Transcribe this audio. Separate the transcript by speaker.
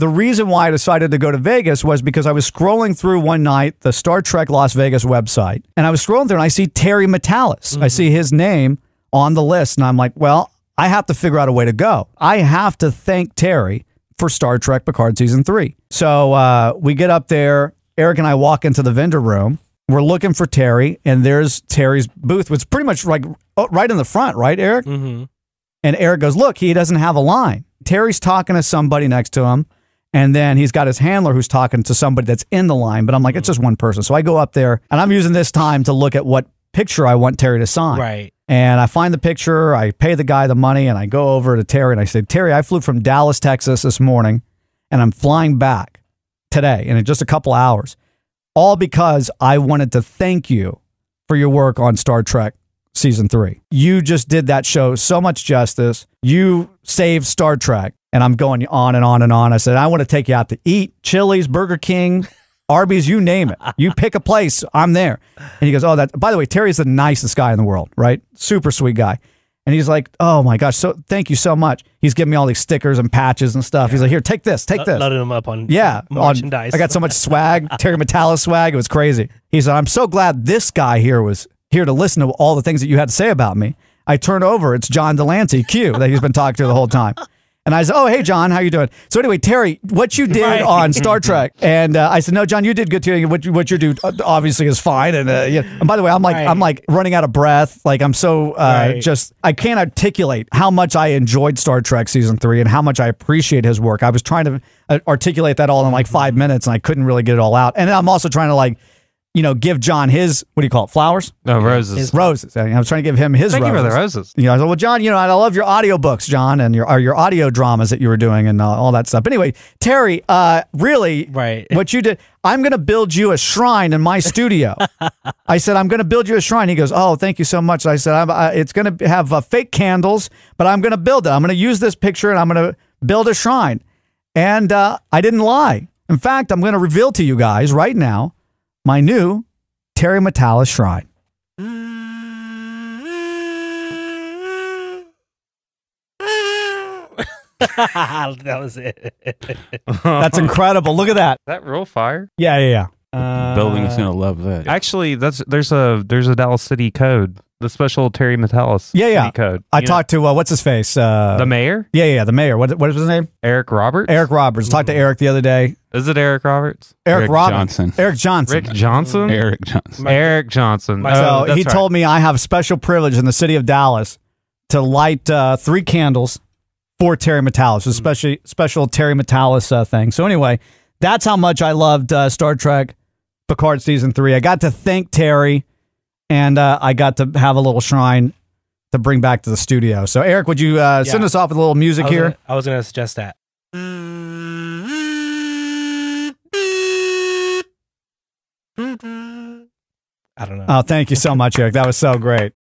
Speaker 1: the reason why I decided to go to Vegas was because I was scrolling through one night the Star Trek Las Vegas website, and I was scrolling through and I see Terry Matalas. I see his name on the list, and I'm like, well, I have to figure out a way to go. I have to thank Terry for Star Trek Picard season three. So uh, we get up there. Eric and I walk into the vendor room. We're looking for Terry, and there's Terry's booth, which is pretty much like oh, right in the front, right, Eric?
Speaker 2: Mm-hmm.
Speaker 1: And Eric goes, Look, he doesn't have a line. Terry's talking to somebody next to him. And then he's got his handler who's talking to somebody that's in the line. But I'm like, it's just one person. So I go up there and I'm using this time to look at what picture I want Terry to sign.
Speaker 2: Right.
Speaker 1: And I find the picture, I pay the guy the money, and I go over to Terry and I say, Terry, I flew from Dallas, Texas this morning, and I'm flying back today and in just a couple hours. All because I wanted to thank you for your work on Star Trek season three. You just did that show so much justice. You saved Star Trek. And I'm going on and on and on. I said, I want to take you out to eat Chili's, Burger King, Arby's, you name it. You pick a place, I'm there. And he goes, Oh, that, by the way, Terry's the nicest guy in the world, right? Super sweet guy. And he's like, Oh my gosh, so thank you so much. He's giving me all these stickers and patches and stuff. He's like, Here, take this, take this.
Speaker 2: Loaded them up on
Speaker 1: Yeah, on-
Speaker 2: merchandise.
Speaker 1: I got so much swag, Terry Matalas swag. It was crazy. He said, "I'm so glad this guy here was here to listen to all the things that you had to say about me." I turn over, it's John de Lancie, Q, that he's been talking to the whole time. And I said, "Oh, hey, John, how you doing?" So anyway, Terry, what you did
Speaker 2: Right.
Speaker 1: on Star Trek, and uh, I said, "No, John, you did good too. What, you- what you do uh, obviously is fine." And uh, yeah. and by the way, I'm like,
Speaker 2: Right.
Speaker 1: I'm like running out of breath. Like I'm so uh,
Speaker 2: Right.
Speaker 1: just I can't articulate how much I enjoyed Star Trek season three and how much I appreciate his work. I was trying to uh, articulate that all in like five minutes, and I couldn't really get it all out. And I'm also trying to like, you know, give John his what do you call it? Flowers,
Speaker 3: No, roses.
Speaker 2: His-
Speaker 1: roses. I was trying to give him his.
Speaker 3: Thank you
Speaker 1: roses.
Speaker 3: for the roses.
Speaker 1: You know, I said, well, John, you know, I love your audiobooks, John, and your or your audio dramas that you were doing and uh, all that stuff. But anyway, Terry, uh, really,
Speaker 2: Right.
Speaker 1: what you did, I'm going to build you a shrine in my studio. I said, I'm going to build you a shrine. He goes, oh, thank you so much. I said, I'm, uh, it's going to have uh, fake candles, but I'm going to build it. I'm going to use this picture and I'm going to build a shrine. And uh, I didn't lie. In fact, I'm going to reveal to you guys right now my new Terry Matalas shrine.
Speaker 2: that was it.
Speaker 1: That's incredible. Look at that.
Speaker 3: that real fire?
Speaker 1: Yeah, yeah, yeah.
Speaker 2: Uh,
Speaker 4: Building's gonna love that.
Speaker 3: Actually, that's there's a there's a Dallas City code, the special Terry Matalas
Speaker 1: Yeah, yeah.
Speaker 3: city code.
Speaker 1: I
Speaker 3: You know,
Speaker 1: talked to uh, what's his face? Uh,
Speaker 3: the mayor,
Speaker 1: yeah, yeah, the mayor. What what was his name?
Speaker 3: Eric Roberts.
Speaker 1: Eric Roberts. Talked to Eric the other day.
Speaker 3: Is it Eric Roberts?
Speaker 1: Eric,
Speaker 4: Eric
Speaker 1: Roberts.
Speaker 4: Johnson.
Speaker 1: Eric Johnson.
Speaker 3: Rick Johnson.
Speaker 4: Eric Johnson.
Speaker 3: Eric Johnson.
Speaker 2: My-
Speaker 3: Oh,
Speaker 1: so
Speaker 3: that's
Speaker 1: he
Speaker 3: right.
Speaker 1: told me I have special privilege in the city of Dallas to light uh, three candles for Terry Matalas,
Speaker 3: Hmm.
Speaker 1: a special special Terry Matalas uh, thing. So anyway, that's how much I loved uh, Star Trek Picard season three. I got to thank Terry, and uh, I got to have a little shrine to bring back to the studio. So Eric, would you uh, send us off with a little music
Speaker 2: was
Speaker 1: here?
Speaker 2: Gonna, I was going to suggest that. I don't know.
Speaker 1: Oh, thank you so much, Eric. That was so great.